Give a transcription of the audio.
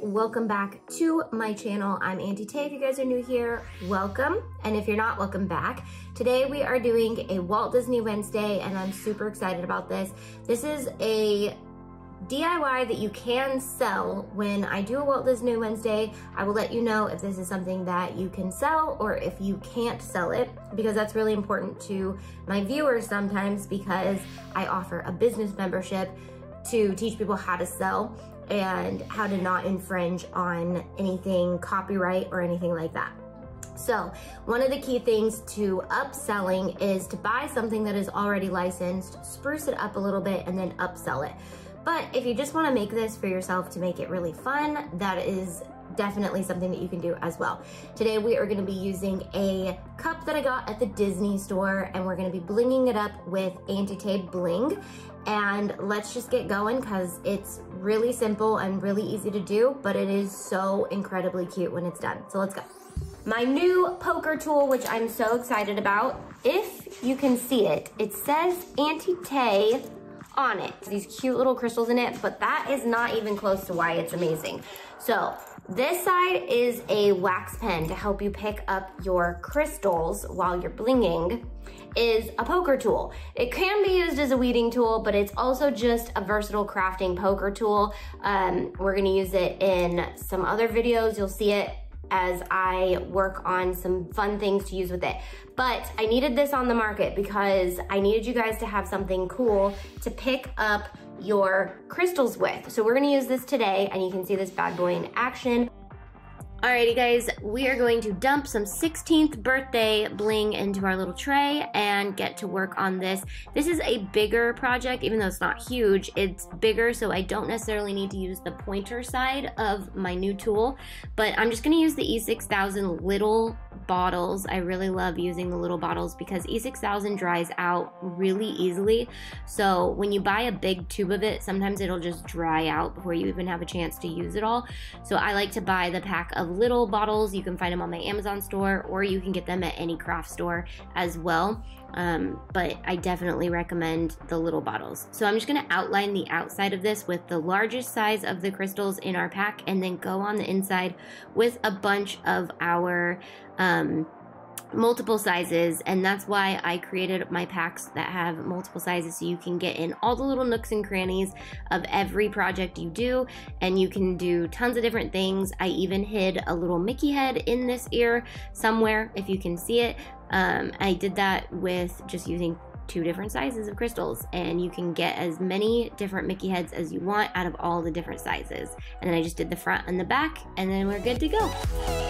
welcome back to my channel. I'm Auntie Tay. If you guys are new here, welcome. And if you're not, welcome back. Today we are doing a Walt Disney Wednesday and I'm super excited about this. This is a DIY that you can sell when I do a Walt Disney Wednesday. I will let you know if this is something that you can sell or if you can't sell it because that's really important to my viewers sometimes because I offer a business membership to teach people how to sell and how to not infringe on anything copyright or anything like that. So one of the key things to upselling is to buy something that is already licensed, spruce it up a little bit, and then upsell it. But if you just wanna make this for yourself to make it really fun, that is definitely something that you can do as well. Today we are gonna be using a cup that I got at the Disney store and we're gonna be blinging it up with Auntie Tay Bling. And let's just get going because it's really simple and really easy to do, but it is so incredibly cute when it's done. So let's go. My new poker tool, which I'm so excited about. If you can see it, it says Auntie Tay on it. These cute little crystals in it, but that is not even close to why it's amazing. So this side is a wax pen to help you pick up your crystals while you're blinging is a poker tool. It can be used as a weeding tool, but it's also just a versatile crafting poker tool. Um, we're gonna use it in some other videos. You'll see it as I work on some fun things to use with it. But I needed this on the market because I needed you guys to have something cool to pick up your crystals with. So we're gonna use this today and you can see this bad boy in action. Alrighty guys, we are going to dump some 16th birthday bling into our little tray and get to work on this. This is a bigger project, even though it's not huge, it's bigger so I don't necessarily need to use the pointer side of my new tool, but I'm just gonna use the E6000 little bottles. I really love using the little bottles because E6000 dries out really easily. So when you buy a big tube of it, sometimes it'll just dry out before you even have a chance to use it all. So I like to buy the pack of little bottles. You can find them on my Amazon store or you can get them at any craft store as well. Um, but I definitely recommend the little bottles. So I'm just gonna outline the outside of this with the largest size of the crystals in our pack and then go on the inside with a bunch of our um, multiple sizes and that's why I created my packs that have multiple sizes so you can get in all the little nooks and crannies of every project you do and you can do tons of different things. I even hid a little Mickey head in this ear somewhere if you can see it. Um, I did that with just using two different sizes of crystals and you can get as many different Mickey heads as you want out of all the different sizes. And then I just did the front and the back and then we're good to go.